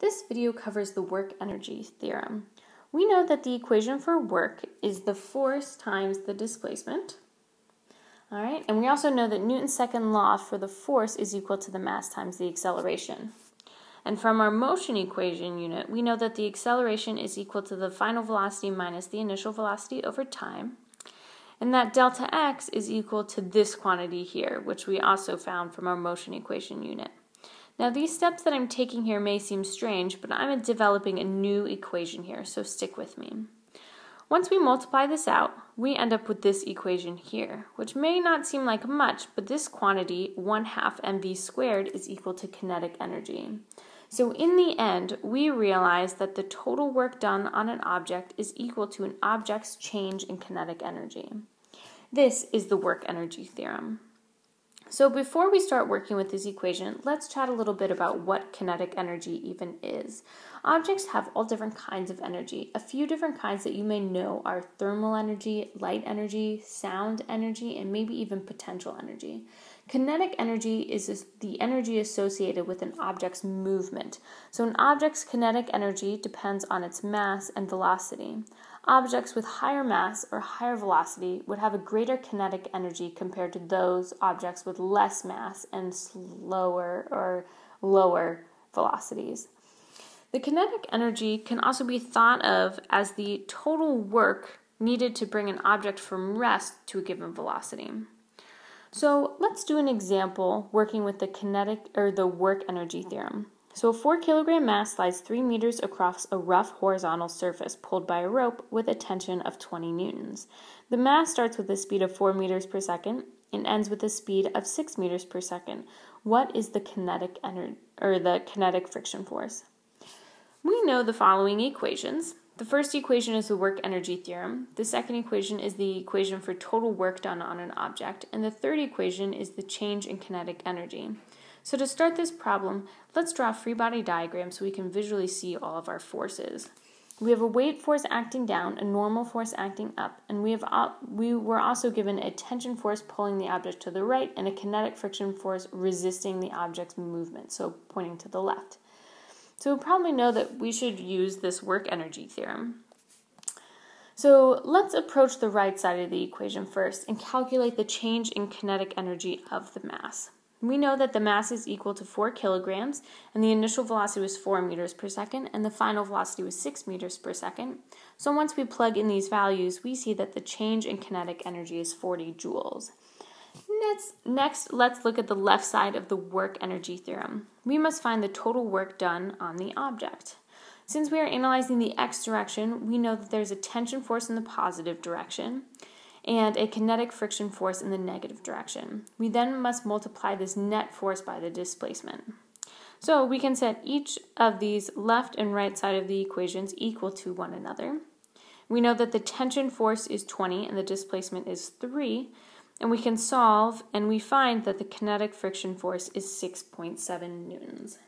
This video covers the work energy theorem. We know that the equation for work is the force times the displacement. All right, and we also know that Newton's second law for the force is equal to the mass times the acceleration. And from our motion equation unit, we know that the acceleration is equal to the final velocity minus the initial velocity over time. And that delta x is equal to this quantity here, which we also found from our motion equation unit. Now these steps that I'm taking here may seem strange, but I'm developing a new equation here, so stick with me. Once we multiply this out, we end up with this equation here, which may not seem like much, but this quantity, 1 half mv squared, is equal to kinetic energy. So in the end, we realize that the total work done on an object is equal to an object's change in kinetic energy. This is the work energy theorem. So before we start working with this equation, let's chat a little bit about what kinetic energy even is. Objects have all different kinds of energy. A few different kinds that you may know are thermal energy, light energy, sound energy, and maybe even potential energy. Kinetic energy is the energy associated with an object's movement. So an object's kinetic energy depends on its mass and velocity. Objects with higher mass or higher velocity would have a greater kinetic energy compared to those objects with less mass and slower or lower velocities. The kinetic energy can also be thought of as the total work needed to bring an object from rest to a given velocity. So let's do an example working with the kinetic or the work energy theorem. So a 4 kilogram mass slides 3 meters across a rough horizontal surface pulled by a rope with a tension of 20 newtons. The mass starts with a speed of 4 meters per second and ends with a speed of 6 meters per second. What is the kinetic energy or the kinetic friction force? We know the following equations. The first equation is the work energy theorem. The second equation is the equation for total work done on an object. And the third equation is the change in kinetic energy. So to start this problem, let's draw a free body diagram so we can visually see all of our forces. We have a weight force acting down, a normal force acting up, and we have we were also given a tension force pulling the object to the right and a kinetic friction force resisting the object's movement, so pointing to the left. So we probably know that we should use this work energy theorem. So let's approach the right side of the equation first and calculate the change in kinetic energy of the mass. We know that the mass is equal to 4 kilograms, and the initial velocity was 4 meters per second, and the final velocity was 6 meters per second. So once we plug in these values, we see that the change in kinetic energy is 40 joules. Next, next, let's look at the left side of the work energy theorem. We must find the total work done on the object. Since we are analyzing the x direction, we know that there's a tension force in the positive direction and a kinetic friction force in the negative direction. We then must multiply this net force by the displacement. So we can set each of these left and right side of the equations equal to one another. We know that the tension force is 20 and the displacement is 3, and we can solve and we find that the kinetic friction force is 6.7 newtons.